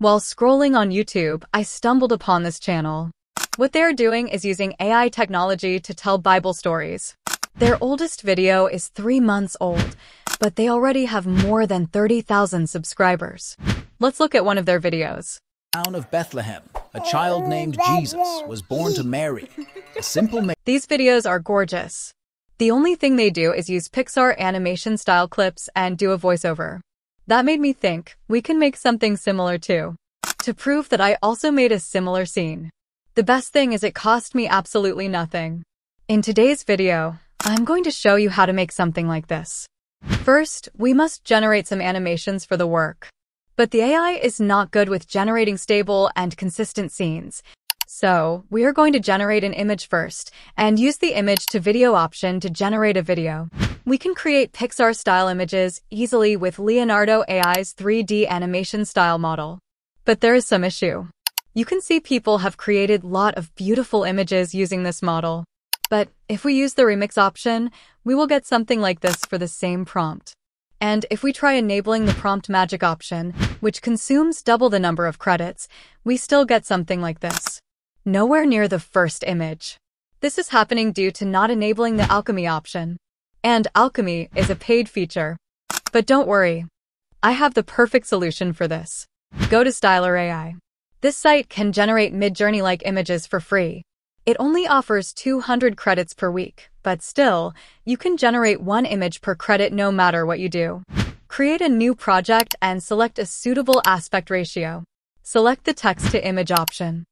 While scrolling on YouTube, I stumbled upon this channel. What they're doing is using AI technology to tell Bible stories. Their oldest video is three months old, but they already have more than 30,000 subscribers. Let's look at one of their videos. town of Bethlehem, a child named Jesus was born to Mary, a simple ma- These videos are gorgeous. The only thing they do is use Pixar animation style clips and do a voiceover. That made me think we can make something similar too. To prove that I also made a similar scene. The best thing is it cost me absolutely nothing. In today's video, I'm going to show you how to make something like this. First, we must generate some animations for the work. But the AI is not good with generating stable and consistent scenes. So, we are going to generate an image first and use the image to video option to generate a video. We can create Pixar style images easily with Leonardo AI's 3D animation style model. But there is some issue. You can see people have created lot of beautiful images using this model. But if we use the remix option, we will get something like this for the same prompt. And if we try enabling the prompt magic option, which consumes double the number of credits, we still get something like this. Nowhere near the first image. This is happening due to not enabling the alchemy option. And alchemy is a paid feature. But don't worry. I have the perfect solution for this. Go to Stylar AI. This site can generate Midjourney-like images for free. It only offers 200 credits per week, but still, you can generate one image per credit no matter what you do. Create a new project and select a suitable aspect ratio. Select the text to image option.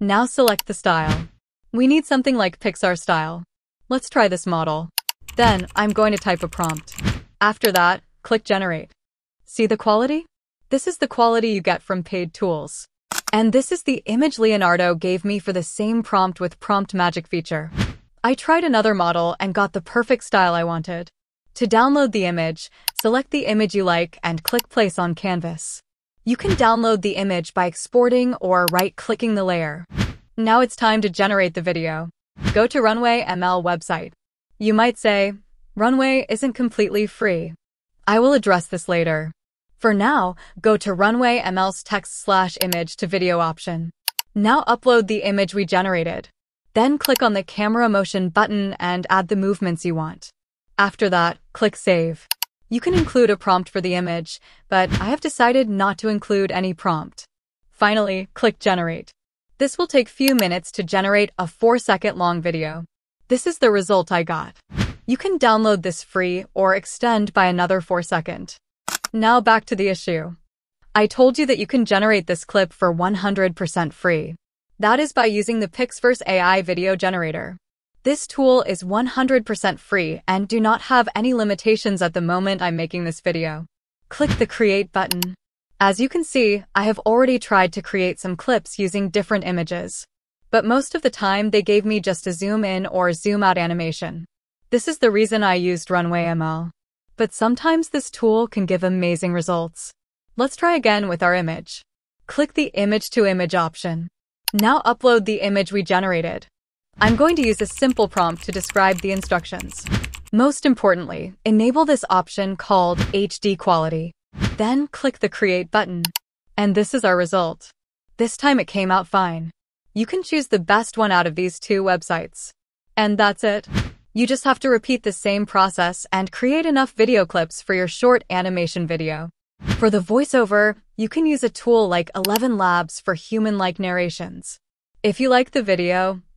Now select the style. We need something like Pixar style. Let's try this model. Then, I'm going to type a prompt. After that, click Generate. See the quality? This is the quality you get from paid tools. And this is the image Leonardo gave me for the same prompt with Prompt Magic feature. I tried another model and got the perfect style I wanted. To download the image, select the image you like and click Place on Canvas. You can download the image by exporting or right-clicking the layer. Now it's time to generate the video. Go to Runway ML website. You might say, Runway isn't completely free. I will address this later. For now, go to Runway ML's text slash image to video option. Now upload the image we generated. Then click on the camera motion button and add the movements you want. After that, click Save. You can include a prompt for the image, but I have decided not to include any prompt. Finally, click Generate. This will take few minutes to generate a 4 second long video. This is the result I got. You can download this free or extend by another 4 second. Now back to the issue. I told you that you can generate this clip for 100% free. That is by using the Pixverse AI video generator. This tool is 100% free and do not have any limitations at the moment I'm making this video. Click the Create button. As you can see, I have already tried to create some clips using different images. But most of the time, they gave me just a zoom in or zoom out animation. This is the reason I used Runway ML. But sometimes this tool can give amazing results. Let's try again with our image. Click the Image to Image option. Now upload the image we generated. I'm going to use a simple prompt to describe the instructions. Most importantly, enable this option called HD quality. Then click the Create button. And this is our result. This time it came out fine. You can choose the best one out of these two websites. And that's it. You just have to repeat the same process and create enough video clips for your short animation video. For the voiceover, you can use a tool like 11 Labs for human-like narrations. If you like the video,